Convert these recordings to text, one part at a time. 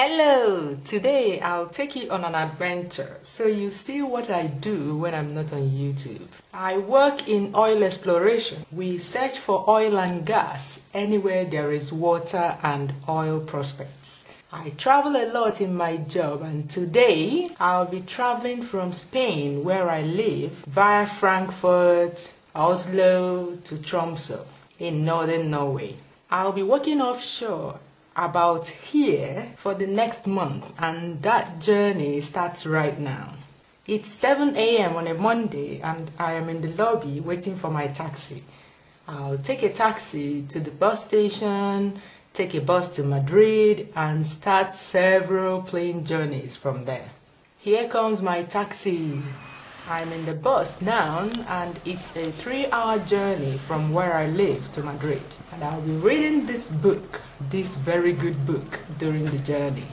Hello! Today I'll take you on an adventure so you see what I do when I'm not on YouTube. I work in oil exploration. We search for oil and gas anywhere there is water and oil prospects. I travel a lot in my job and today I'll be traveling from Spain where I live via Frankfurt, Oslo to Tromsø in northern Norway. I'll be working offshore about here for the next month, and that journey starts right now. It's 7 a.m. on a Monday, and I am in the lobby waiting for my taxi. I'll take a taxi to the bus station, take a bus to Madrid, and start several plane journeys from there. Here comes my taxi. I'm in the bus now, and it's a three hour journey from where I live to Madrid. And I'll be reading this book, this very good book, during the journey.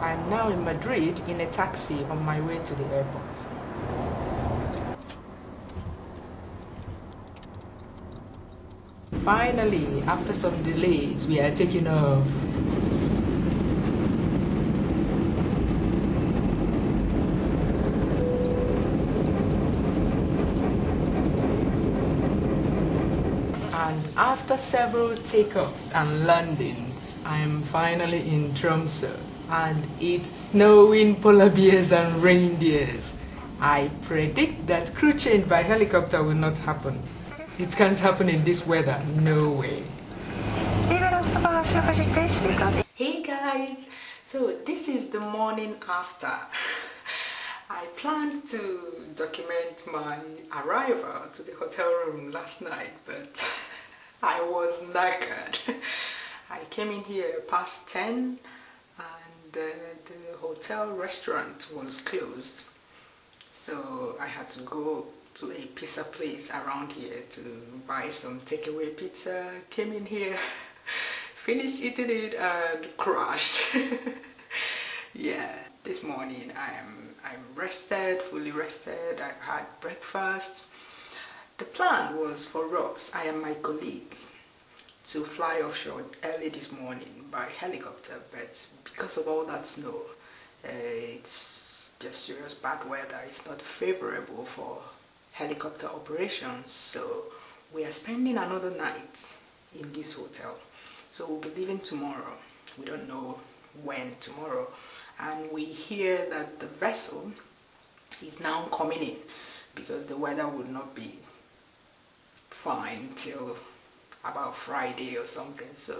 I'm now in Madrid in a taxi on my way to the airport. Finally, after some delays, we are taking off. And after several takeoffs and landings, I am finally in Tromsø. And it's snowing polar bears and reindeers. I predict that crew change by helicopter will not happen. It can't happen in this weather, no way. Hey guys, so this is the morning after. I planned to document my arrival to the hotel room last night, but I was knackered. I came in here past 10 and uh, the hotel restaurant was closed. So I had to go to a pizza place around here to buy some takeaway pizza. Came in here, finished eating it and crashed. yeah, this morning I am I'm rested, fully rested. I've had breakfast. The plan was for us, I and my colleagues, to fly offshore early this morning by helicopter, but because of all that snow, uh, it's just serious bad weather. It's not favorable for helicopter operations, so we are spending another night in this hotel. So we'll be leaving tomorrow. We don't know when tomorrow, and we hear that the vessel is now coming in because the weather would not be fine till about Friday or something. So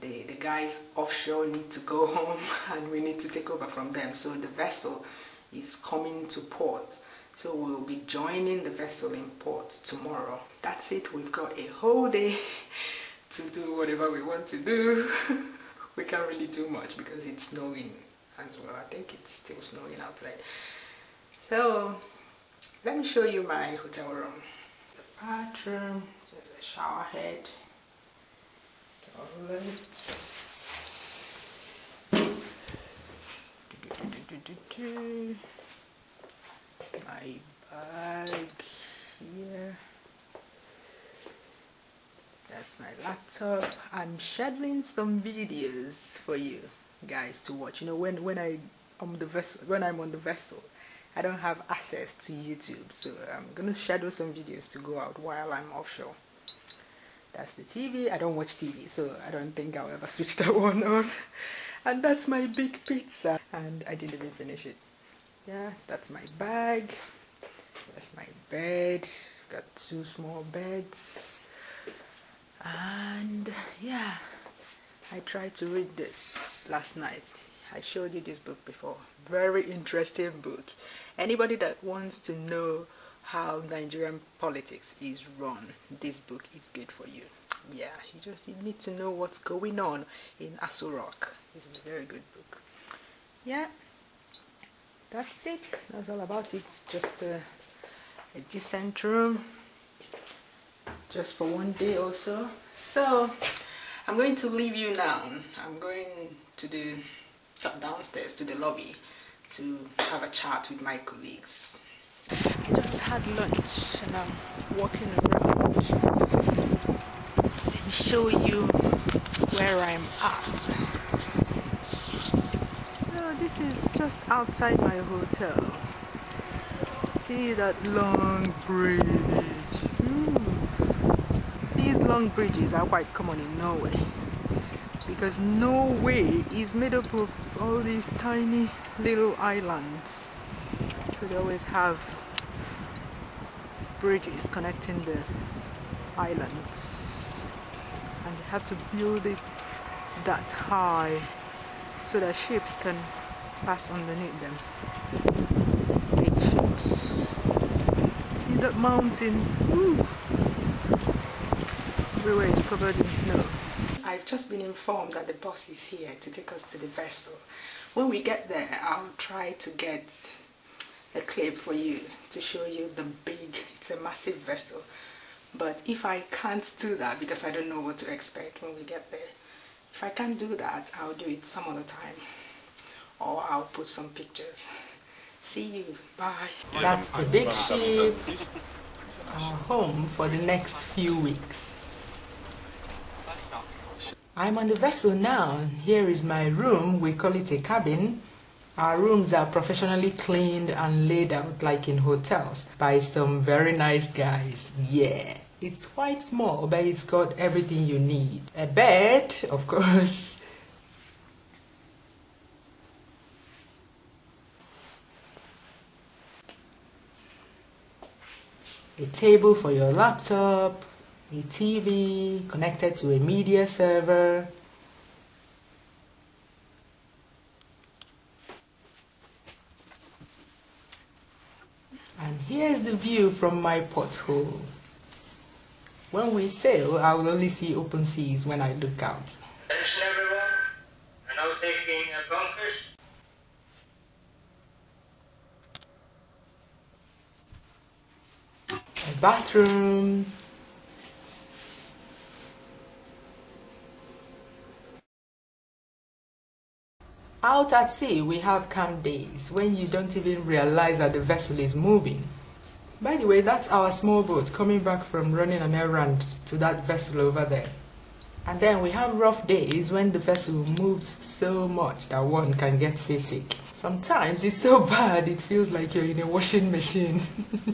the, the guys offshore need to go home and we need to take over from them. So the vessel is coming to port. So we'll be joining the vessel in port tomorrow. That's it. We've got a whole day to do whatever we want to do. we can't really do much because it's snowing as well. I think it's still snowing outside. So let me show you my hotel room bathroom, there's a shower head, toilet. My bag here. That's my laptop. I'm scheduling some videos for you guys to watch. You know when when I on the vessel when I'm on the vessel I don't have access to YouTube, so I'm gonna schedule some videos to go out while I'm offshore. That's the TV. I don't watch TV, so I don't think I'll ever switch that one on. And that's my big pizza, and I didn't even finish it. Yeah, that's my bag. That's my bed. Got two small beds, and yeah, I tried to read this last night I showed you this book before. Very interesting book. Anybody that wants to know how Nigerian politics is run, this book is good for you. Yeah, you just you need to know what's going on in Aso Rock. This is a very good book. Yeah, that's it. That's all about it. Just a, a decent room, just for one day or so. So, I'm going to leave you now. I'm going to do downstairs to the lobby to have a chat with my colleagues. I just had lunch and I'm walking around. Let me show you where I'm at. So this is just outside my hotel. See that long bridge. Hmm. These long bridges are quite common in Norway because Norway is made up of all these tiny little islands. So they always have bridges connecting the islands. And you have to build it that high so that ships can pass underneath them. Big ships. See that mountain? Ooh. everywhere is covered in snow I've just been informed that the bus is here to take us to the vessel. When we get there I'll try to get a clip for you to show you the big it's a massive vessel. But if I can't do that because I don't know what to expect when we get there if I can't do that I'll do it some other time. Or I'll put some pictures. See you. Bye. That's the big ship our home for the next few weeks I'm on the vessel now here is my room we call it a cabin our rooms are professionally cleaned and laid out like in hotels by some very nice guys. Yeah. It's quite small, but it's got everything you need. A bed, of course. A table for your laptop, a TV connected to a media server, And here's the view from my porthole. When we sail, I will only see open seas when I look out. Attention everyone, I'm now taking a bunkers. A bathroom, Out at sea, we have calm days when you don't even realize that the vessel is moving. By the way, that's our small boat coming back from running an errand to that vessel over there. And then we have rough days when the vessel moves so much that one can get seasick. Sometimes it's so bad it feels like you're in a washing machine.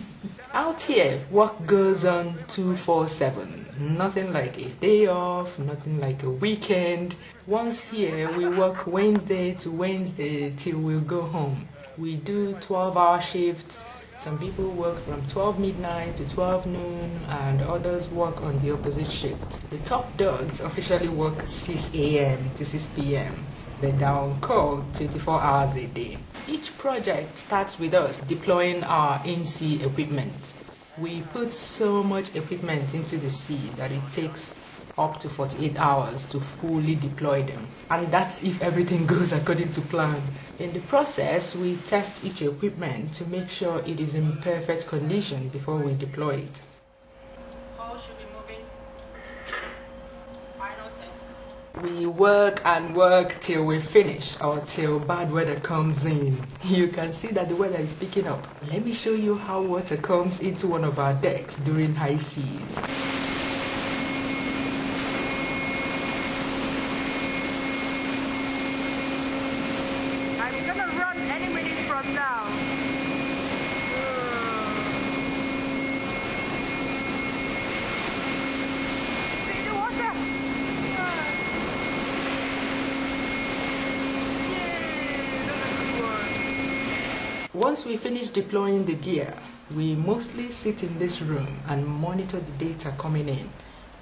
Out here, work goes on 247. Nothing like a day off, nothing like a weekend. Once here, we work Wednesday to Wednesday till we go home. We do 12 hour shifts. Some people work from 12 midnight to 12 noon, and others work on the opposite shift. The top dogs officially work 6 a.m. to 6 p.m., but they're on call 24 hours a day. Each project starts with us deploying our in-sea equipment. We put so much equipment into the sea that it takes up to 48 hours to fully deploy them. And that's if everything goes according to plan. In the process, we test each equipment to make sure it is in perfect condition before we deploy it. We work and work till we finish or till bad weather comes in. You can see that the weather is picking up. Let me show you how water comes into one of our decks during high seas. I'm gonna run any minute from now. Once we finish deploying the gear, we mostly sit in this room and monitor the data coming in.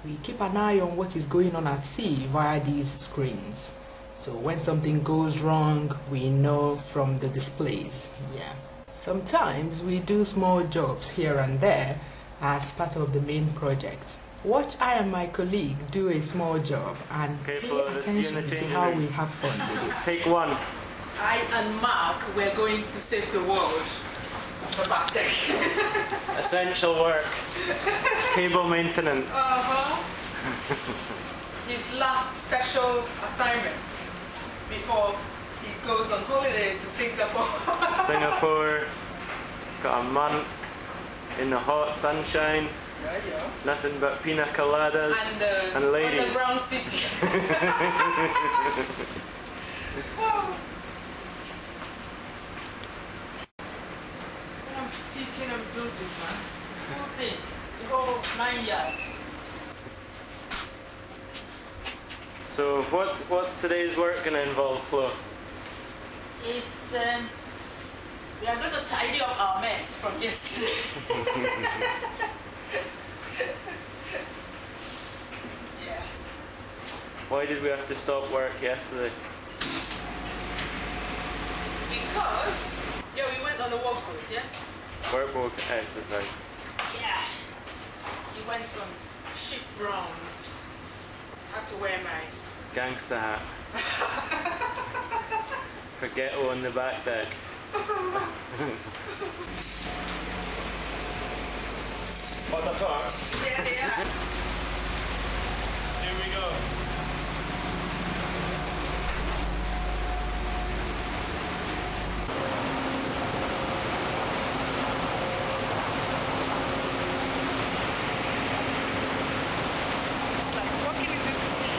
We keep an eye on what is going on at sea via these screens. So when something goes wrong, we know from the displays. Yeah. Sometimes we do small jobs here and there as part of the main project. Watch I and my colleague do a small job and okay, pay attention to how we have fun with it. Take one. I and Mark we're going to save the world. The back deck. Essential work. Cable maintenance. Uh-huh. His last special assignment before he goes on holiday to Singapore. Singapore. Got a month in the hot sunshine. Yeah, yeah. Nothing but pina coladas and, uh, and ladies. City. everything and built it, man. The thing. Whole nine yards. So what what's today's work gonna involve, Flo? It's um, we are going to tidy up our mess from yesterday. yeah. Why did we have to stop work yesterday? Because yeah, we went on a walk route, yeah. Workbook exercise. Yeah. We went on ship rounds. I have to wear my Gangster hat. Forget on the back deck. What the fuck? yeah, yeah. Here we go. It's like walking into the sea.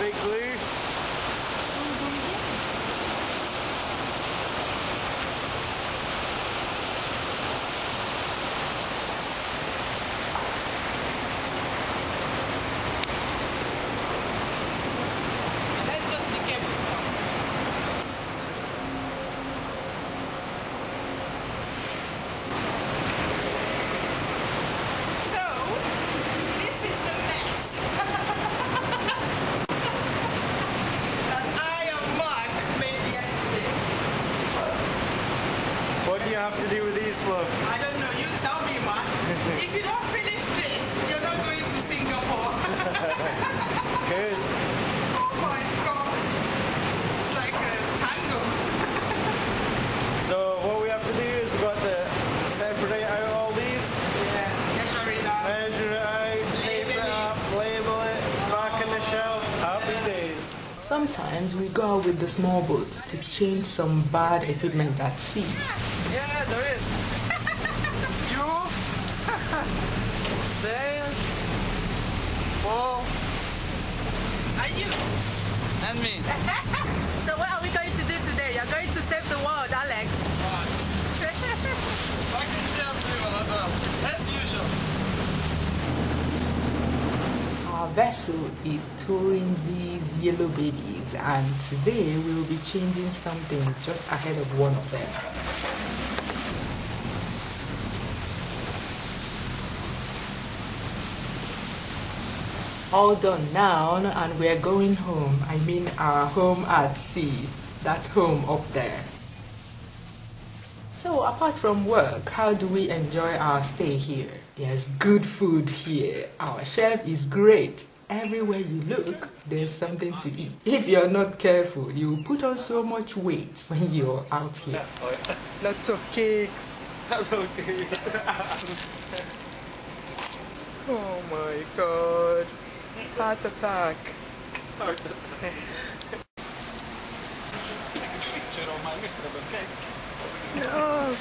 Big glue. Let's go to the cable. So, this is the mess that I and Mark made yesterday. What do you have to do with these, Flo? I don't know, you tell me, Mark. if you don't finish this, you're not going to Singapore. Good. oh my god. It's like a tango. So what we have to do is we've got to separate out all these, Yeah, measure it out. measure it out, tape it up, label it, back in the shelf. Happy days. Sometimes we go out with the small boat to change some bad equipment at sea. Yeah, there is. you. Stay. Paul. Are you? And me. So what are we going to do today? You're going to save the world, Alex. Fucking just leave as well. As usual. Our vessel is towing these yellow babies, and today we will be changing something just ahead of one of them. All done now, and we're going home. I mean, our home at sea. That home up there. So, apart from work, how do we enjoy our stay here? There's good food here. Our chef is great. Everywhere you look, there's something to eat. If you're not careful, you put on so much weight when you're out here. Lots of cakes. That's okay. Oh my god. Heart attack. Picture of my miserable cake. No,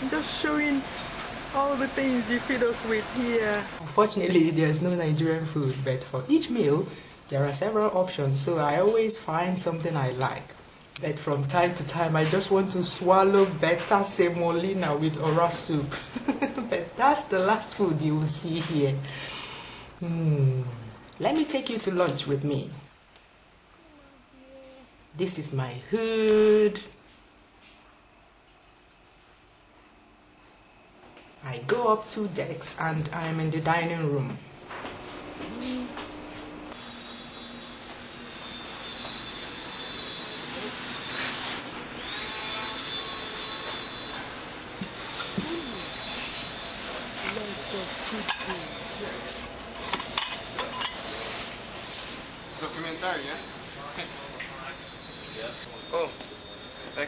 I'm just showing all the things you feed us with here. Unfortunately, there's no Nigerian food, but for each meal, there are several options, so I always find something I like. But from time to time, I just want to swallow better semolina with ora soup. but that's the last food you will see here. Hmm. Let me take you to lunch with me. This is my hood. I go up two decks and I'm in the dining room. Documentary, yeah? Oh,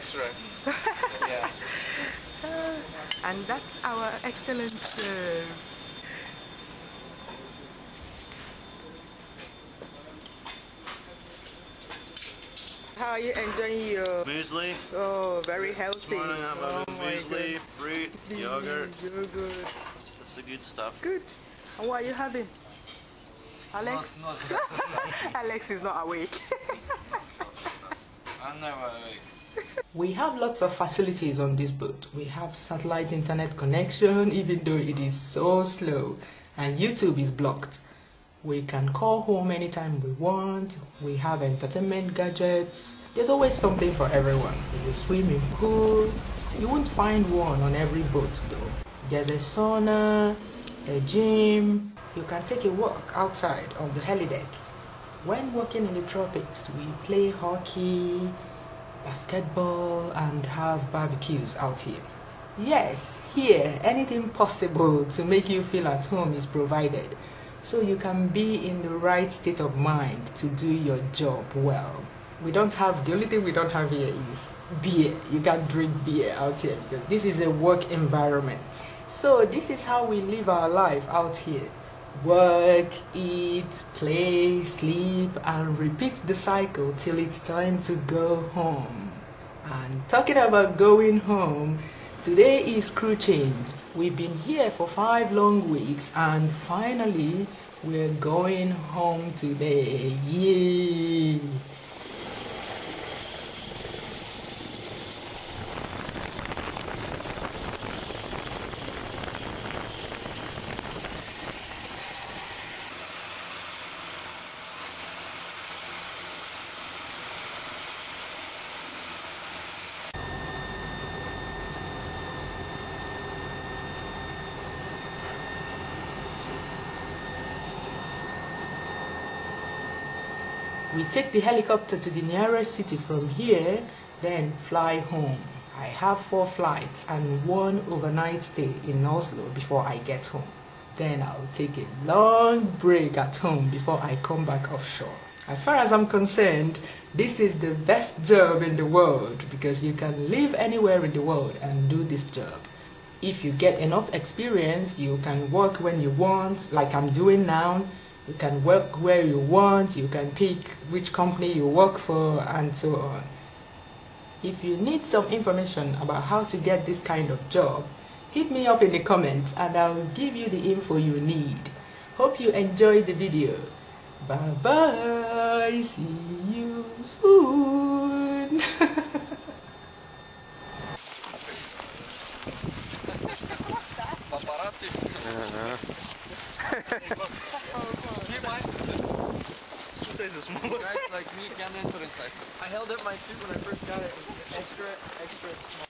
extra. yeah. Uh, and that's our excellent serve. How are you enjoying your Muesli. oh very healthy? Morning, I have oh a my muesli, fruit, yogurt. Yogurt. That's the good stuff. Good. And what are you having? Alex? Not, not Alex is not awake. I'm never awake. We have lots of facilities on this boat. We have satellite internet connection, even though it is so slow, and YouTube is blocked. We can call home anytime we want. We have entertainment gadgets. There's always something for everyone. There's a swimming pool. You won't find one on every boat though. There's a sauna, a gym. You can take a walk outside on the helideck. When working in the tropics, we play hockey, basketball, and have barbecues out here. Yes, here, anything possible to make you feel at home is provided, so you can be in the right state of mind to do your job well. We don't have, the only thing we don't have here is beer. You can't drink beer out here because this is a work environment. So, this is how we live our life out here work, eat, play, sleep, and repeat the cycle till it's time to go home. And talking about going home, today is crew change. We've been here for five long weeks, and finally, we're going home today. Yay! We take the helicopter to the nearest city from here, then fly home. I have four flights and one overnight stay in Oslo before I get home. Then I'll take a long break at home before I come back offshore. As far as I'm concerned, this is the best job in the world because you can live anywhere in the world and do this job. If you get enough experience, you can work when you want, like I'm doing now. You can work where you want, you can pick which company you work for, and so on. If you need some information about how to get this kind of job, hit me up in the comments and I'll give you the info you need. Hope you enjoyed the video. Bye bye. See you soon. Paparazzi. Uh-huh. See mine? Two sizes smaller. Guys like me can enter inside. I held up my suit when I first got it. Extra, extra small.